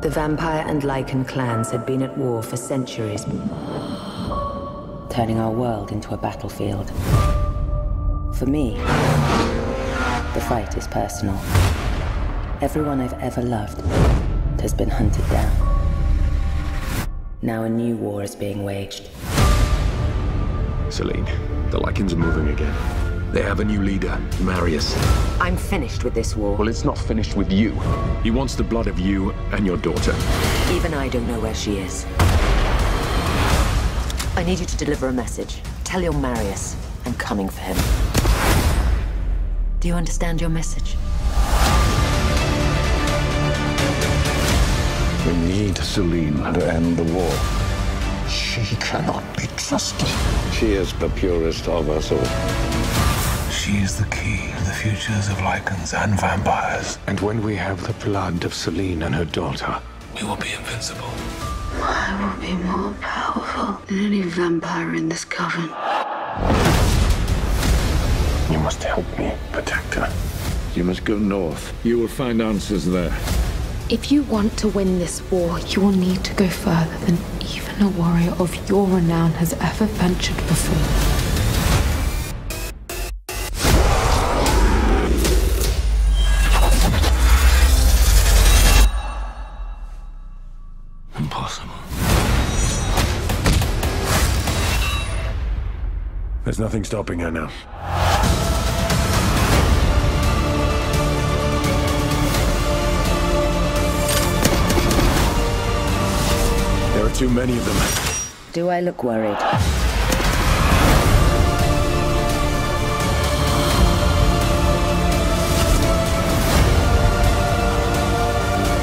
The vampire and Lycan clans had been at war for centuries, turning our world into a battlefield. For me, the fight is personal. Everyone I've ever loved has been hunted down. Now a new war is being waged. Selene, the Lycans are moving again. They have a new leader, Marius. I'm finished with this war. Well, it's not finished with you. He wants the blood of you and your daughter. Even I don't know where she is. I need you to deliver a message. Tell your Marius I'm coming for him. Do you understand your message? We need Selene to end the war. She cannot be trusted. She is the purest of us all. She is the key to the futures of Lycans and vampires. And when we have the blood of Selene and her daughter, We will be invincible. I will be more powerful than any vampire in this coven. you must help me protect her. You must go north. You will find answers there. If you want to win this war, you will need to go further than even a warrior of your renown has ever ventured before. Impossible. There's nothing stopping her now. There are too many of them. Do I look worried?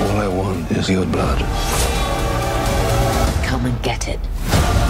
All I want is your blood. Come and get it.